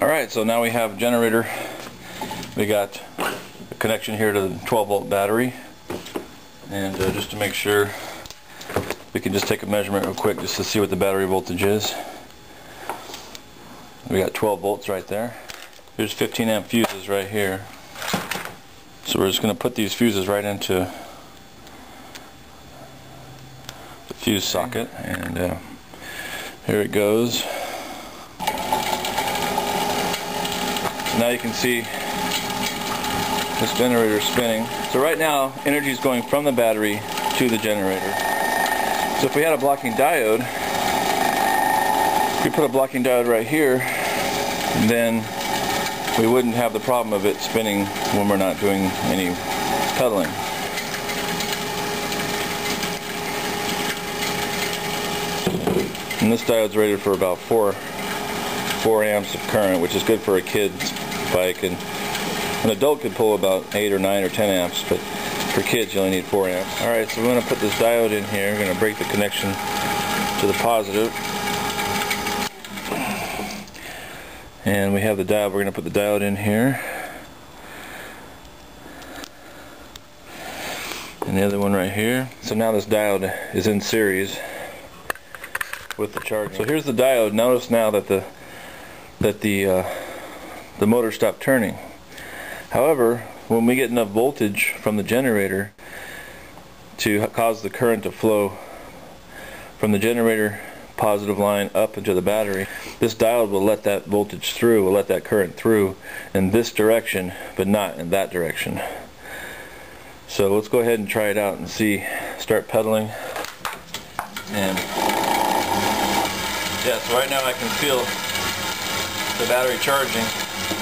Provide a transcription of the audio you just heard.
Alright, so now we have generator. We got a connection here to the 12 volt battery. And uh, just to make sure, we can just take a measurement real quick just to see what the battery voltage is. We got 12 volts right there. There's 15 amp fuses right here. So we're just going to put these fuses right into the fuse socket and uh, here it goes. Now you can see this generator spinning. So right now energy is going from the battery to the generator. So if we had a blocking diode, if we put a blocking diode right here, then we wouldn't have the problem of it spinning when we're not doing any pedaling. And this diode's rated for about 4, 4 amps of current, which is good for a kid's bike. And an adult could pull about 8 or 9 or 10 amps, but for kids you only need 4 amps. Alright, so we're going to put this diode in here. We're going to break the connection to the positive. And we have the diode. We're going to put the diode in here. And the other one right here. So now this diode is in series with the charger. So here's the diode. Notice now that the that the uh, the motor stopped turning. However, when we get enough voltage from the generator to cause the current to flow from the generator positive line up into the battery, this diode will let that voltage through, will let that current through in this direction, but not in that direction. So let's go ahead and try it out and see, start pedaling. And yeah, so right now I can feel the battery charging.